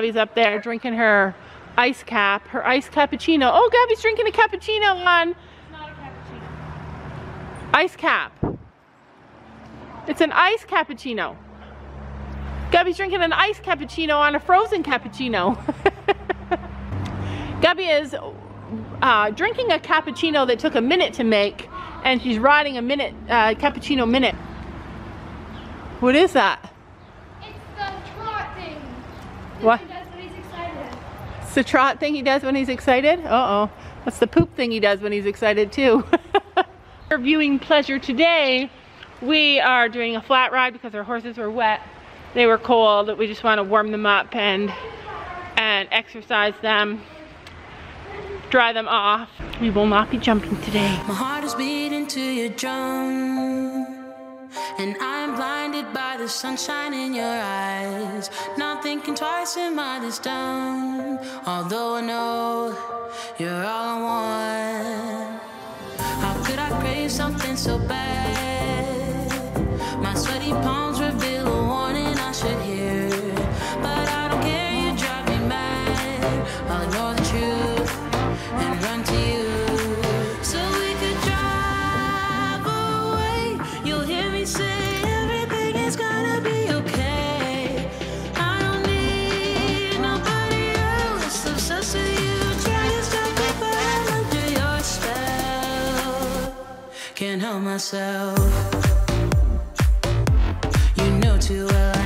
Gabby's up there drinking her ice cap, her iced cappuccino. Oh, Gabby's drinking a cappuccino on Not a cappuccino. ice cap. It's an ice cappuccino. Gabby's drinking an ice cappuccino on a frozen cappuccino. Gabby is uh, drinking a cappuccino that took a minute to make and she's riding a minute, uh, cappuccino minute. What is that? It's the trot thing. What? He does when he's excited. The trot thing he does when he's excited? Uh-oh. That's the poop thing he does when he's excited too. Our viewing pleasure today, we are doing a flat ride because our horses were wet. They were cold. We just want to warm them up and and exercise them, dry them off. We will not be jumping today. My heart is beating to your drum. And I'm blinded by the sunshine in your eyes. Not thinking twice, am I this dumb? Although I know you're all I want. How could I crave something so bad? My sweaty palms Can't help myself. You know too well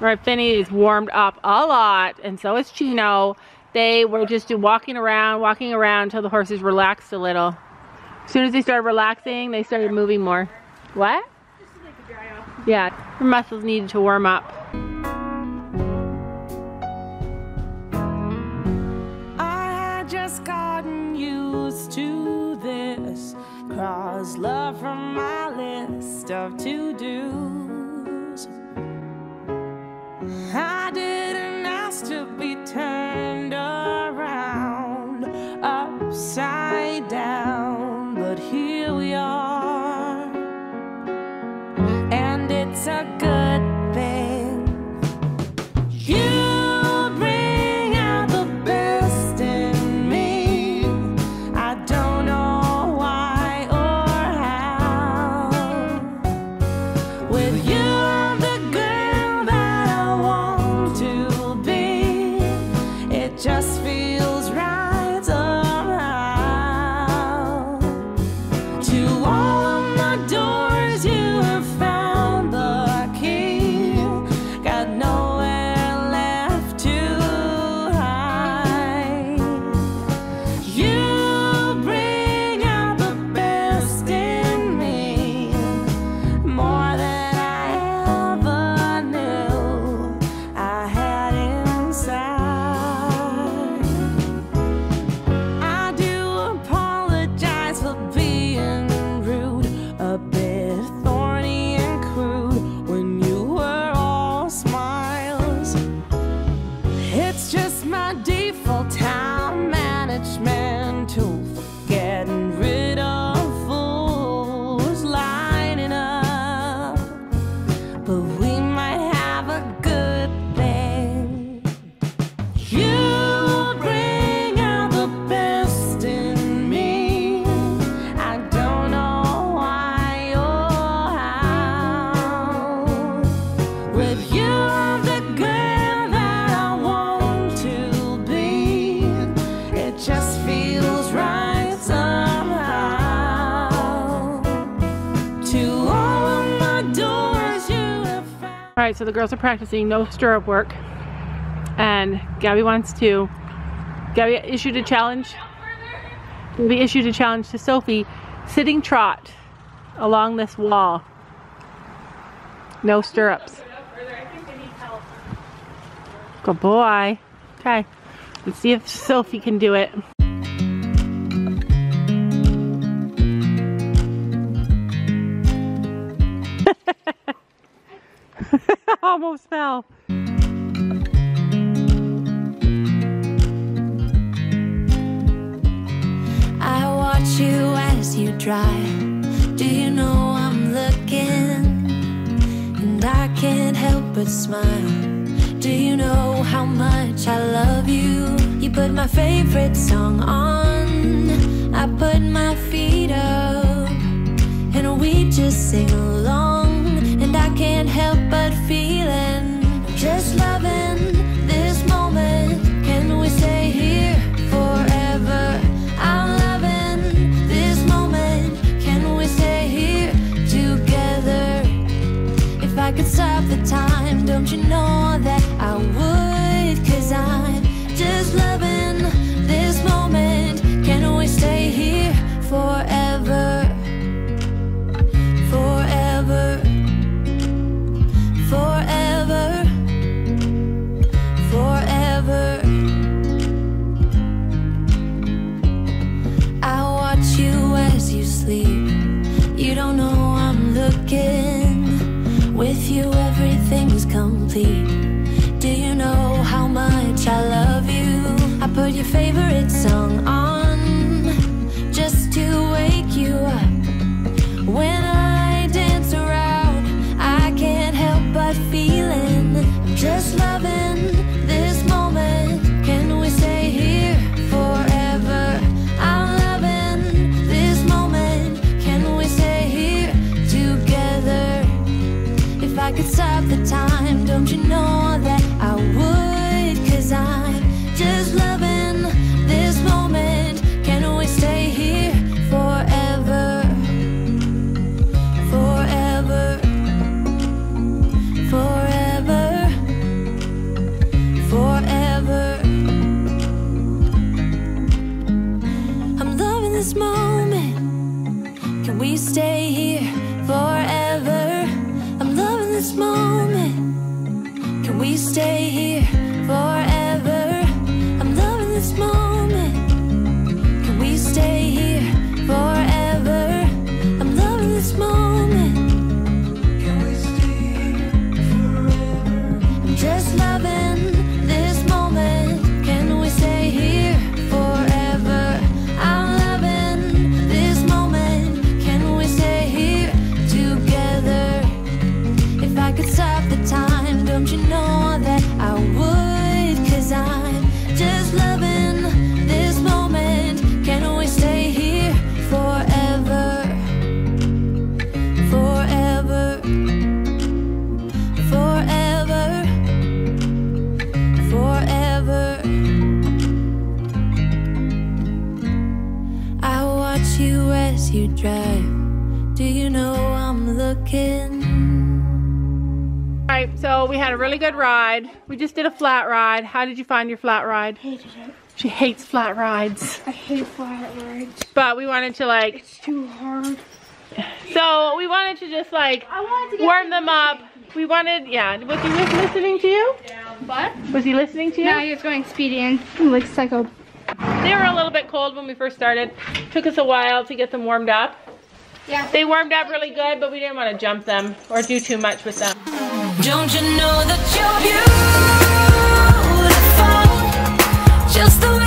Finny is warmed up a lot, and so is Chino. They were just walking around, walking around until the horses relaxed a little. As soon as they started relaxing, they started moving more. What? Yeah, her muscles needed to warm up. I had just gotten used to this. Cross love from my list of to right, so the girls are practicing no stirrup work. And Gabby wants to, Gabby issued a challenge. Gabby issued a challenge to Sophie, sitting trot along this wall. No stirrups. Good boy. Okay. Let's see if Sophie can do it. Almost fell. I watch you as you drive. Do you know I'm looking? And I can't help but smile. Do you know how much I love you? You put my favorite song on. I put my feet up. And we just sing along. Just really good ride. We just did a flat ride. How did you find your flat ride? Hated it. She hates flat rides. I hate flat rides. But we wanted to like, It's too hard. so we wanted to just like to warm them up. We wanted, yeah. Was he lis- listening to you? Yeah. What? Was he listening to you? Now he was going speedy and like psycho. They were a little bit cold when we first started. Took us a while to get them warmed up. Yeah. They warmed up really good, but we didn't want to jump them or do too much with them. Don't you know that you're beautiful? Just the